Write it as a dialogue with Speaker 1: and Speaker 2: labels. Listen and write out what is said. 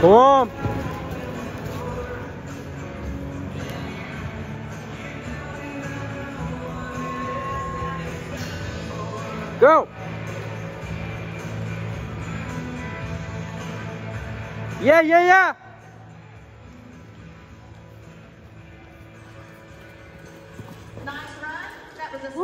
Speaker 1: Come on. Go. Yeah, yeah, yeah.
Speaker 2: Nice run. That was a